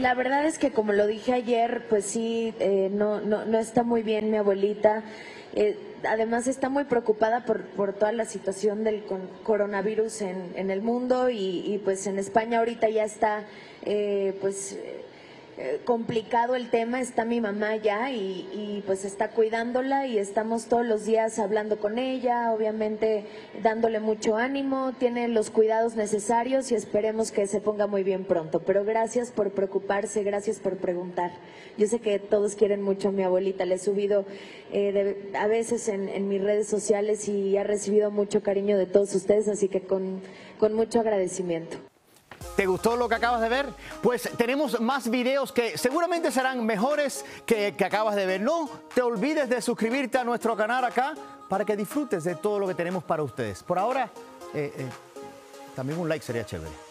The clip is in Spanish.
La verdad es que como lo dije ayer, pues sí, eh, no, no, no está muy bien mi abuelita. Eh, además está muy preocupada por, por toda la situación del coronavirus en, en el mundo y, y, pues en España ahorita ya está eh, pues eh, complicado el tema, está mi mamá ya y, pues está cuidándola y estamos todos los días hablando con ella, obviamente dándole mucho ánimo, tiene los cuidados necesarios y esperemos que se ponga muy bien pronto. Pero gracias por preocuparse, gracias por preguntar. Yo sé que todos quieren mucho a mi abuelita, le he subido eh, de, a veces en, en, mis redes sociales y ha recibido mucho cariño de todos ustedes, así que con, con mucho agradecimiento. ¿Te gustó lo que acabas de ver? Pues tenemos más videos que seguramente serán mejores que, acabas de ver. No te olvides de suscribirte a nuestro canal acá para que disfrutes de todo lo que tenemos para ustedes. Por ahora, eh, eh, también un like sería chévere.